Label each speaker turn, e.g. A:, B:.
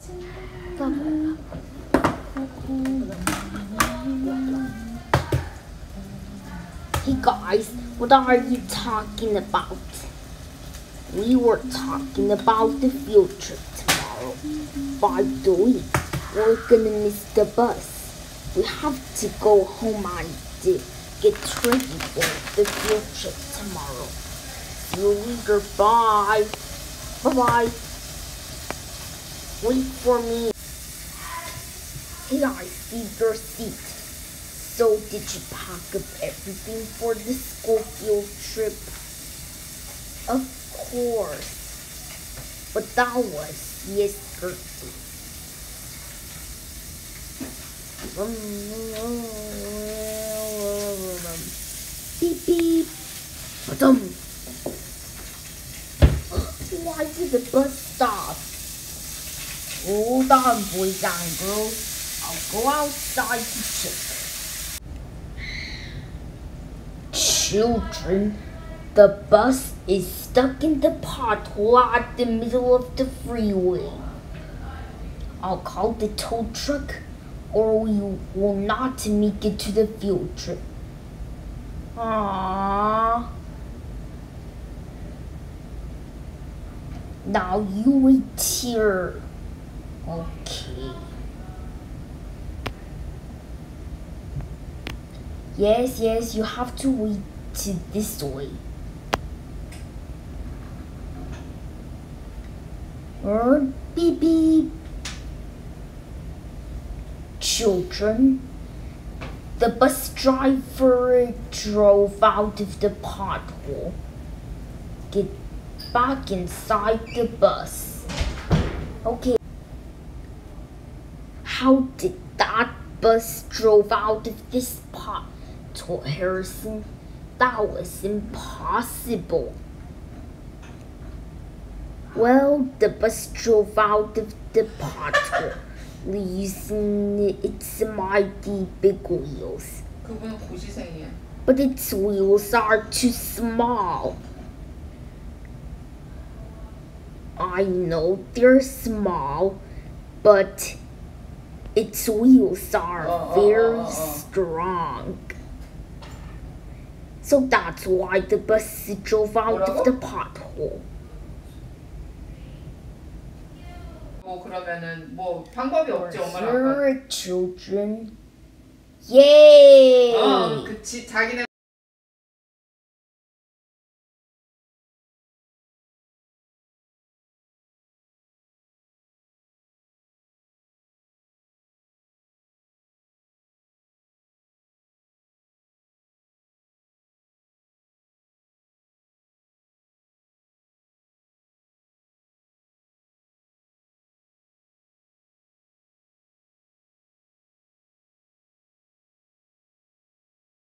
A: Hey guys, what are you talking about? We were talking about the field trip tomorrow. By the way, we're gonna miss the bus. We have to go home and get ready for the field trip tomorrow. See you later. Bye. Bye bye. Wait for me. Hey, I see your seat. So, did you pack up everything for the school field trip? Of course. But that was yesterday. Beep beep. Ba-dum. Why did the bus stop? Hold on, boys and girls. I'll go outside to check. Children, the bus is stuck in the pothole at the middle of the freeway. I'll call the tow truck or we will not make it to the field trip. Aww. Now you wait here. Okay. Yes, yes, you have to wait to this way. Or beep beep. Children, the bus driver drove out of the pothole. Get back inside the bus. Okay. How did that bus drove out of this park? told Harrison. That was impossible. Well, the bus drove out of the pothole, leaving its mighty big wheels. But its wheels are too small. I know they're small, but its wheels are
B: Oh, oh,
A: very
B: oh, oh, oh.
A: strong. So that's why the bus drove out of
B: 뭐라고?
A: the pothole.
B: 뭐 그러면은 뭐 방법이 없지 엄마랑 아빠.
A: Sure, children. Yay!
B: 어, 그치 자기네